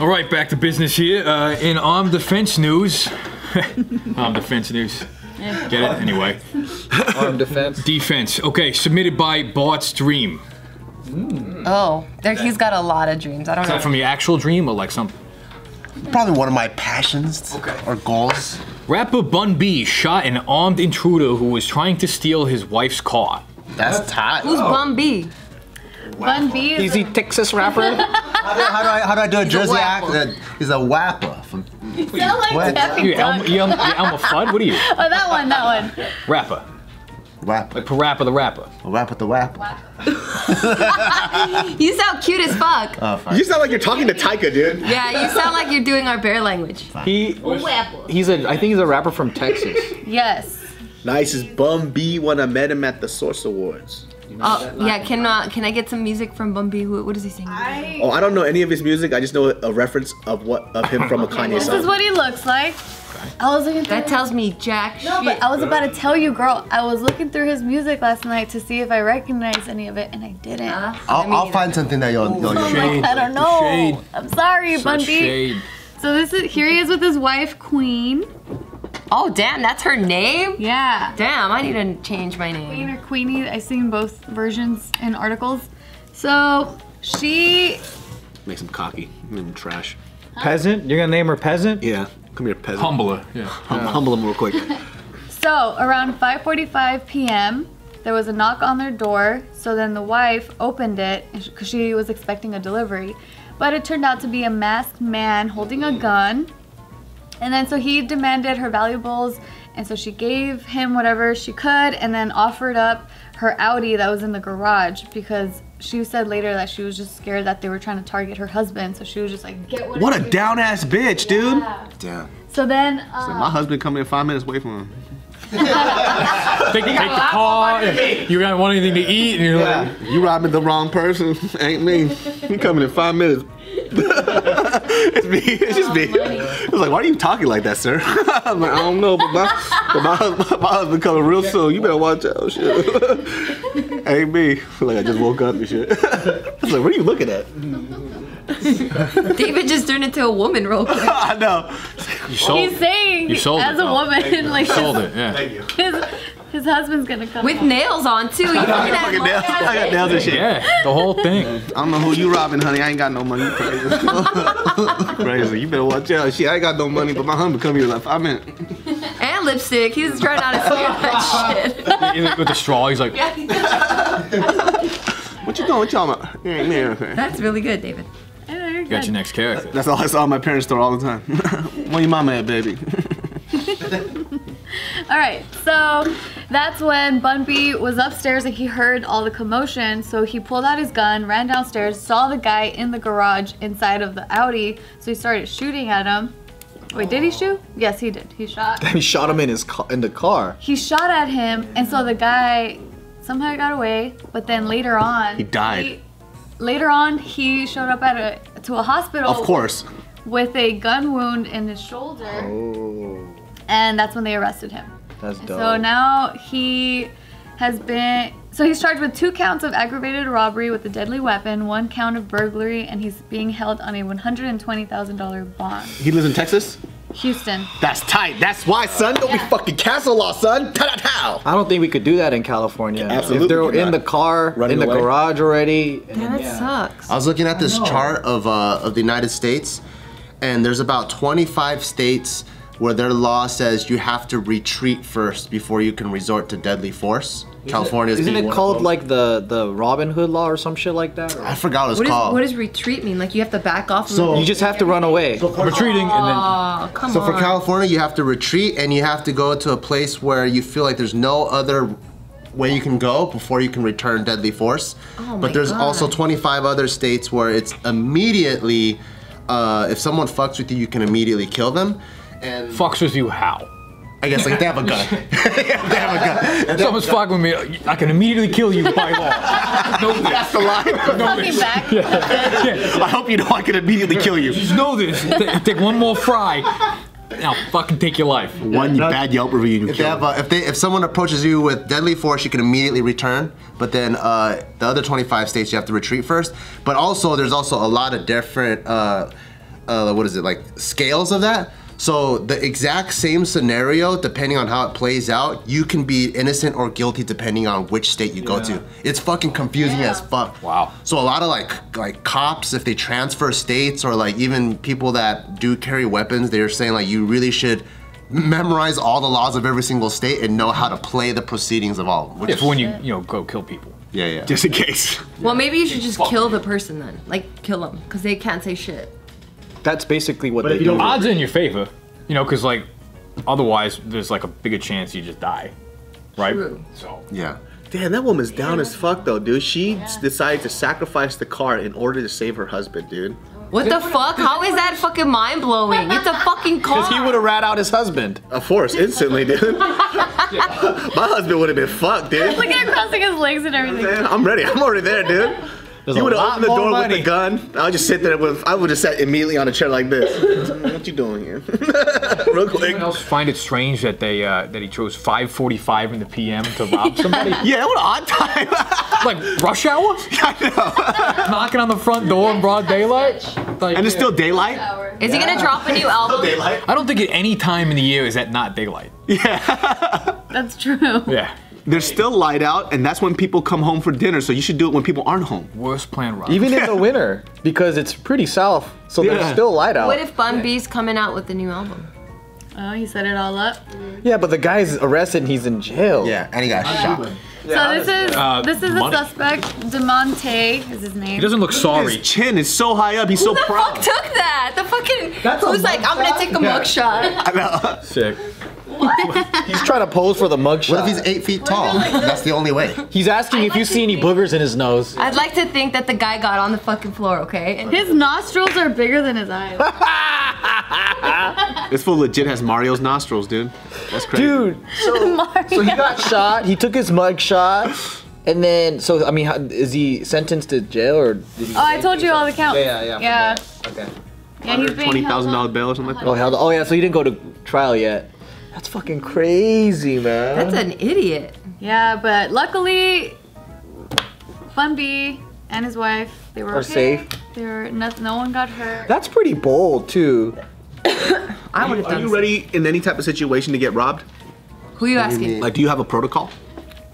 All right, back to business here. Uh, in armed defense news, armed defense news. Get it? Anyway. Armed defense. Defense. Okay, submitted by Bart's Dream. Oh, there, he's got a lot of dreams. I don't Is know. that from your actual dream or like some? Probably one of my passions or goals. Rapper Bun B shot an armed intruder who was trying to steal his wife's car. That's tight. Who's Bun B? Bun B is Is he Texas rapper? How do, how do I how do I do a Jersey wapper. accent? He's a wapper from sound like What? Daffy You, Duck. Elmer, you, Elmer, you Elmer Fudd? What are you? Oh, that one, that one. Rapper. wapper. Like rapper the rapper. A wapper the wapper. You sound cute as fuck. Oh, fine. You sound like you're talking to Taika, dude. Yeah, you sound like you're doing our bear language. He he's a I think he's a rapper from Texas. Yes. Nice is Bun B when I met him at the Source Awards. Oh, yeah. Can uh, can I get some music from Bun B? Who, what does he sing? I, Oh, I don't know any of his music. I just know a reference of what of him from a Kanye this is what he looks like. I was looking through That tells me jack No, shit. but I was about to tell you, girl. I was looking through his music last night to see if I recognized any of it, and I didn't. Uh, I'll, me I'll find something that you'll, you'll, I'm you'll like, I don't know. Shade. I'm sorry, Bun Such B. shade. So this is here he is with his wife, Queen. Oh, damn, that's her name? Yeah. Damn, I need to change my name. Queen or Queenie. I've seen both versions in articles. So she Makes him cocky. Make him trash. Peasant? You're gonna name her peasant? Yeah. Come here, peasant. Humbler. Yeah. Hum- Humble him real quick. So around 5:45 p.m., there was a knock on their door. So then the wife opened it because she was expecting a delivery, but it turned out to be a masked man holding a gun. And then so he demanded her valuables, and so she gave him whatever she could, and then offered up her Audi that was in the garage because she said later that she was just scared that they were trying to target her husband. So she was just like, get What whatever a down ass bitch, dude. Damn. So then, um, My husband coming in five minutes away from him. Take, take the car. You don't want anything to eat, and you're like, You robbing the wrong person. Ain't me. He coming in five minutes. it's me. It's just me. It's like, why are you talking like that, sir? I'm like, I don't know, but my, but my, husband, my husband coming real soon. You better watch out, shit. Ain't me. Like I just woke up and shit. I was like, what are you looking at? David just turned into a woman real quick. I know. you sold he's it. saying You sold as it, a though. woman, like Sold it, yeah. his, his husband's gonna come With home. nails on, too. You fucking have Fucking nails. I got nails and shit. Yeah, the whole thing. I don't know who you robbing, honey. I ain't got no money. You crazy. crazy. You better watch out. Shit, I ain't got no money, but my husband come here in like five minutes. And lipstick. He's trying not to smear that shit. With the straw, he's like, What you doing? What y'all about? You ain't okay. That's really good, David. I you're got good. your next character. That's all I saw my parents store all the time. Where your mama at, baby? All right, so that's when Bun B was upstairs and he heard all the commotion. So he pulled out his gun, ran downstairs, saw the guy in the garage inside of the Audi. So he started shooting at him. Wait, did he shoot? Yes, he did. He shot. He shot him in his ca- in the car. He shot at him, and so the guy somehow got away. But then later on, He died. he- later on, he showed up at a to a hospital. Of course. With a gun wound in his shoulder, Oh, and that's when they arrested him. That's dope. So now he has been. So he's charged with two counts of aggravated robbery with a deadly weapon, one count of burglary, and he's being held on a $120,000 bond. He lives in Texas? Houston. That's tight. That's why, son. Don't be fucking castle law, son. Ta ta ta. I don't think we could do that in California. Absolutely If they're in the car, Running in the away. garage already. and Damn, then, that yeah. sucks. I was looking at this chart of uh, of the United States, and there's about 25 states where their law says you have to retreat first before you can resort to deadly force. California is Isn't being it one called those. like the the Robin Hood law or some shit like that? I forgot what it's What, is, called. what does retreat mean? Like you have to back off? So- You just have to run away. Retreating and then oh, come so on. for California, you have to retreat and you have to go to a place where you feel like there's no other way you can go before you can return deadly force. Oh my but there's God. also 25 other states where it's immediately, uh, if someone fucks with you, you can immediately kill them. And fucks with you how? I guess like they have a gun. they have a gun. If someone's fucking with me, I can immediately kill you by law. Know this. That's the line. Fucking back. I hope you know I can immediately kill you. Just know this. Take one more fry, and I'll fucking take your life. One bad Yelp review and you If they have, uh, if they, if someone approaches you with deadly force, you can immediately return. But then uh, the other 25 states, you have to retreat first. But also, there's also a lot of different uh, uh, what is it like scales of that. So the exact same scenario, depending on how it plays out, you can be innocent or guilty depending on which state you go to. It's fucking confusing as fuck. Wow. So a lot of like like cops, if they transfer states or like even people that do carry weapons, they're saying like you really should memorize all the laws of every single state and know how to play the proceedings of all. of them, Which If when you you know go kill people. yeah, yeah. Just in case. Well, maybe you should just kill the person then. Like, kill them. Because they can't say shit. That's basically what But they if you do. Odds in your favor, you know, because like otherwise there's like a bigger chance you just die, right? True. So yeah. Damn, that woman's down as fuck though, dude. She s- decided to sacrifice the car in order to save her husband, dude. What the fuck? How is that fucking mind blowing? It's a fucking car. Because he would have rat out his husband. Of course, instantly, dude. My husband would have been fucked, dude. Look at him crossing his legs and everything. Man, I'm ready. I'm already there, dude. There's you would have lot opened the more door with money. the gun. I would just sit there with. I would have sat immediately on a chair like this. what you doing here? Real quick. Anyone else find it strange that they uh, that he chose 5:45 in the PM to rob somebody? Yeah, what an odd time. like rush hour? I know. Knocking on the front door in broad daylight? Like, and it's still daylight. Is he gonna drop a new album? Daylight. I don't think at any time in the year is that not daylight. Yeah. That's true. Yeah. There's still light out, and that's when people come home for dinner. So you should do it when people aren't home. Worst plan rob. Even in the winter, because it's pretty south, so Yeah. there's still light out. What if Bun B's coming out with the new album? Oh, he set it all up. yeah, but the guy's arrested and he's in jail. Yeah, and he got shot. so this is Uh, this is the money. suspect. Demonte is his name. he doesn't look sorry. His chin is so high up. He's so proud. Who the proud. fuck took that? The fucking who's like, I'm gonna take a mugshot. Sick. He's trying to pose for the mugshot. What if he's eight feet tall? That's the only way. He's asking if you see any boogers in his nose. I'd like to think that the guy got on the fucking floor, okay? And His nostrils are bigger than his eyes. This fool legit has Mario's nostrils, dude. That's crazy. Dude, so, so he got shot. He took his mug shot, and then so I mean, how, is he sentenced to jail or? Did he Oh, I told you all the counts. Yeah, yeah, Yeah. Okay. Yeah, he's being Twenty held thousand dollar bail or something like oh, that. Oh hell, oh yeah. So he didn't go to trial yet. That's fucking crazy, man. that's an idiot. Yeah, but luckily, Bun B and his wife, they were Are okay. safe. They were no, no one got hurt. That's pretty bold too. I would have Are you so. ready in any type of situation to get robbed? Who are you asking? mean? Like, do you have a protocol?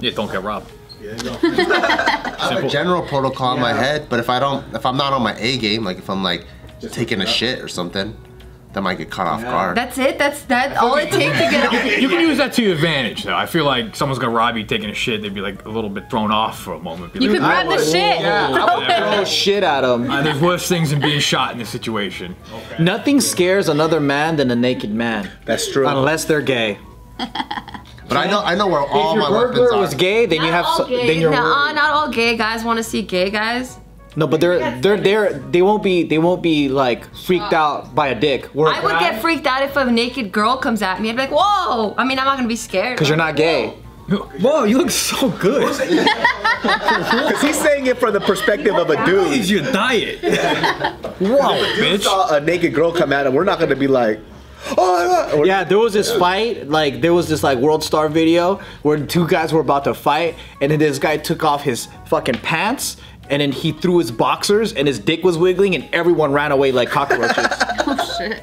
Yeah, don't get robbed. I have a general protocol in my head, but if I don't, if I'm not on my A game, like if I'm like taking a shit or something, that might get caught off guard. That's it. That's that. All it takes to get. You can use that to your advantage, though. I feel like someone's gonna rob you taking a shit, they'd be like a little bit thrown off for a moment. Be You like, could grab the shit. Yeah, Throw shit at him. "Ah, there's worse things than being shot in this situation. Nothing scares another man than a naked man, That's true. unless they're gay. But I know, I know where all if your my weapons burglar are. was gay, then you have all so, gay. then you're Nuh-uh, not all gay guys want to see gay guys. No, but they're they're they're they won't be they won't be like freaked oh. out by a dick. I would get freaked out if a naked girl comes at me. I'd be like, whoa. I mean, I'm not gonna be scared. because you're not gay. Whoa, you look so good. Because he's saying it from the perspective of a dude. is your diet? Whoa, bitch. saw a naked girl come at him. We're not gonna be like, oh, or- Yeah, there was this fight, like there was this like World Star video where two guys were about to fight, and then this guy took off his fucking pants, and then he threw his boxers, and his dick was wiggling, and everyone ran away like cockroaches. Oh shit.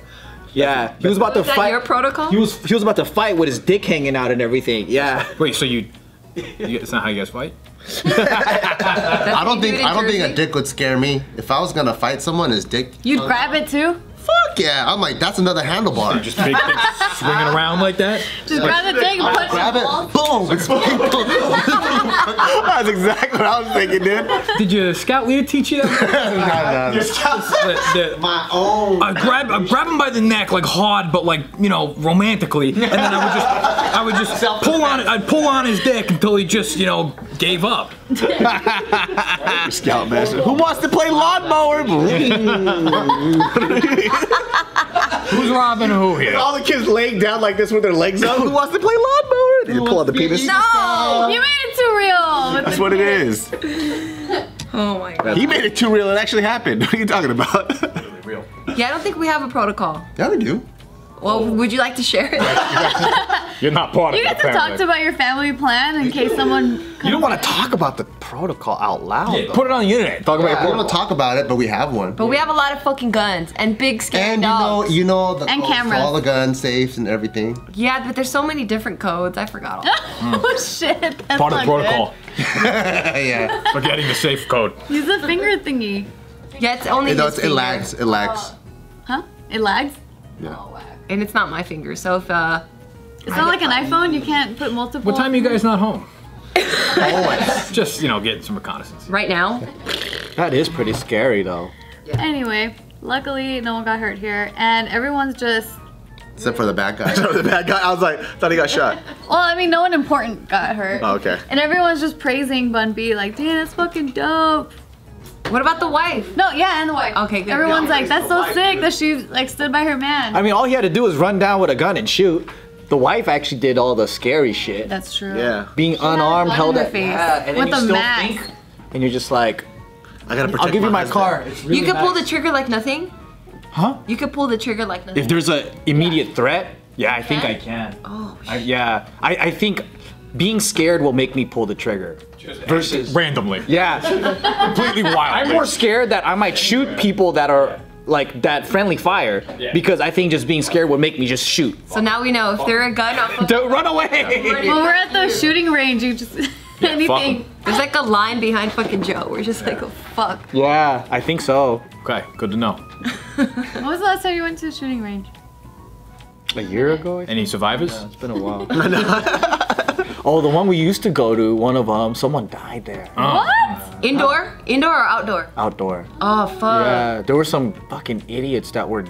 yeah, he was about to Is that fight. your protocol? He was he was about to fight with his dick hanging out and everything. Yeah. Wait, so you, you it's not how you guys fight? I don't think, I don't think a dick would scare me. If I was gonna fight someone, his dick. You'd grab it too? Fuck yeah! I'm like, that's another handlebar. Just big thing swinging around like that? Just grab the thing and punch grab it. it, boom! It's That's exactly what I was thinking, dude. Did your scout leader teach you that? The- the- my own. I grab, I grab him by the neck like hard, but like you know romantically, and then I would just, I would just pull on, it. I'd pull on his dick until he just you know gave up. Scoutmaster. Who wants to play lawnmower? Who's robbing who here? All the kids laying down like this with their legs up. Who wants to play lawnmower? You pull out the penis. no. You made it too real. That's what it kid. Oh my god. He made it too real. It actually happened. What are you talking about? Yeah, I don't think we have a protocol. Yeah, we do. Well, oh. would you like to share it? You're not part You of get the to talk family. about your family plan in case someone. You don't want to talk about the protocol out loud. Yeah, put it on the internet. Talk about Yeah, I your don't want to talk about it, but we have one. But we have a lot of fucking guns and big scary and you know, you know the And cameras. all the gun safes and everything. yeah, but there's so many different codes. I forgot all. oh shit! That's part of the protocol. yeah. Forgetting the safe code. Good. Use the finger thingy. yeah, it's only It, his does, it lags. It lags. Huh? It lags. And it's not my finger. So if uh, It's not like an iPhone. You can't put multiple. What time are you guys not home? Always. Just, you know, getting some reconnaissance. right now, That is pretty scary though. Anyway, luckily no one got hurt here, and everyone's just. Except for the bad guy. Except for the bad guy. I was like, thought he got shot. Well, I mean, no one important got hurt. Oh, okay. And everyone's just praising Bun B, like, damn, that's fucking dope. What about the wife? No, yeah, and the wife. Okay, good. Everyone's Yeah. like, that's so sick that she like stood by her man. I mean, all he had to do was run down with a gun and shoot. The wife actually did all the scary shit. that's true. Yeah. Being unarmed, held in her at face yeah, and then with you a still mask. think, and you're just like, I gotta protect I'll give you my husband. car. It's really you could pull the trigger like nothing. Huh? You could pull the trigger like nothing. If there's an immediate threat, yeah, I think I can. oh, I, yeah, I, I think being scared will make me pull the trigger. Versus, Randomly. yeah, Completely wild. I'm more scared that I might shoot people that are like that friendly fire Yeah. because I think just being scared would make me just shoot. so now we know if they're a gun off of Don't run away. When we're at the shooting range, you just anything. There's like a line behind fucking Joe. We're just like, oh fuck. yeah, I think so. Okay, good to know. When was the last time you went to the shooting range? A year ago. I think. Any survivors? It's been a while. oh, the one we used to go to, one of them, someone died there. Oh. What? Indoor? Indoor or outdoor? Outdoor. Oh fuck. Yeah, there were some fucking idiots that were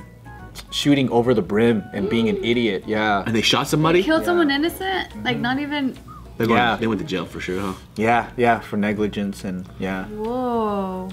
shooting over the brim and being an idiot. Yeah. And they shot somebody? Killed someone innocent? Like not even. They, went, Yeah. they went to jail for sure, huh? Yeah, yeah, for negligence and yeah. Whoa.